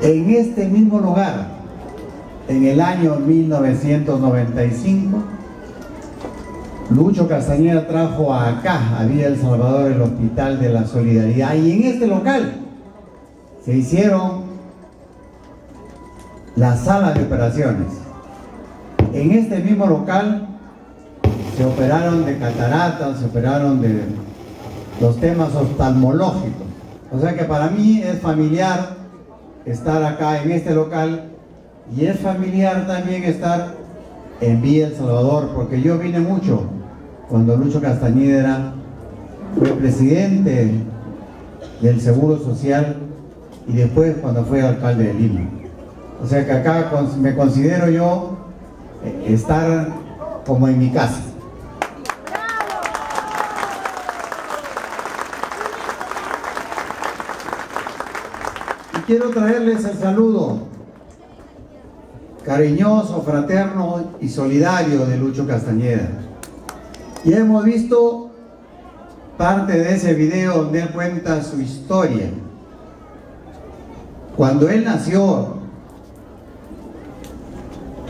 En este mismo lugar, en el año 1995, Lucho Castañeda trajo acá, a Villa El Salvador, el Hospital de la Solidaridad. Y en este local se hicieron las salas de operaciones. En este mismo local se operaron de cataratas, se operaron de los temas oftalmológicos. O sea que para mí es familiar estar acá en este local y es familiar también estar en Villa El Salvador, porque yo vine mucho cuando Lucho Castañeda fue presidente del Seguro Social y después cuando fue alcalde de Lima. O sea que acá me considero yo eh, estar como en mi casa. Quiero traerles el saludo cariñoso, fraterno y solidario de Lucho Castañeda. Y hemos visto parte de ese video donde él cuenta su historia. Cuando él nació,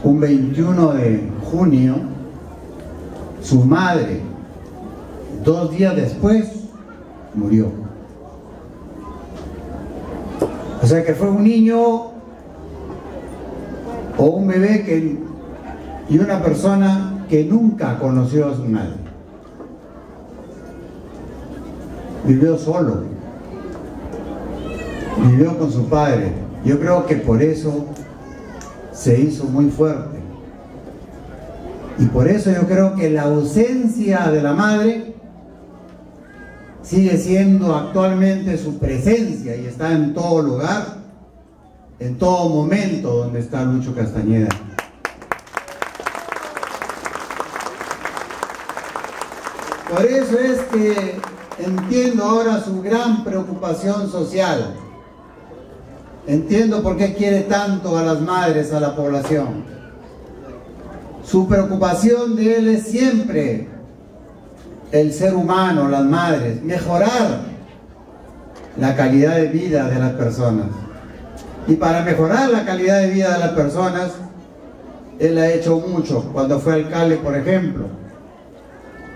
un 21 de junio, su madre, dos días después, murió. O sea que fue un niño o un bebé que, y una persona que nunca conoció a su madre. Vivió solo. Vivió con su padre. Yo creo que por eso se hizo muy fuerte. Y por eso yo creo que la ausencia de la madre sigue siendo actualmente su presencia y está en todo lugar, en todo momento donde está Lucho Castañeda. Por eso es que entiendo ahora su gran preocupación social. Entiendo por qué quiere tanto a las madres, a la población. Su preocupación de él es siempre el ser humano, las madres, mejorar la calidad de vida de las personas. Y para mejorar la calidad de vida de las personas, él ha hecho mucho. Cuando fue alcalde, por ejemplo,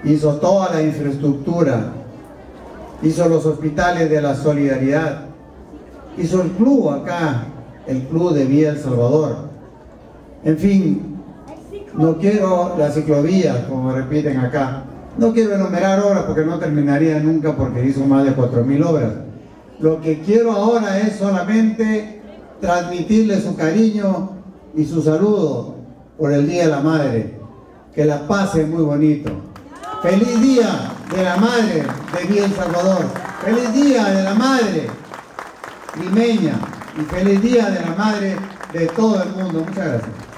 hizo toda la infraestructura, hizo los hospitales de la solidaridad, hizo el club acá, el club de Vía El Salvador. En fin, no quiero la ciclovía, como repiten acá. No quiero enumerar ahora porque no terminaría nunca porque hizo más de 4.000 obras. Lo que quiero ahora es solamente transmitirle su cariño y su saludo por el Día de la Madre. Que la pase muy bonito. Feliz Día de la Madre de Vía El Salvador. Feliz Día de la Madre limeña y feliz Día de la Madre de todo el mundo. Muchas gracias.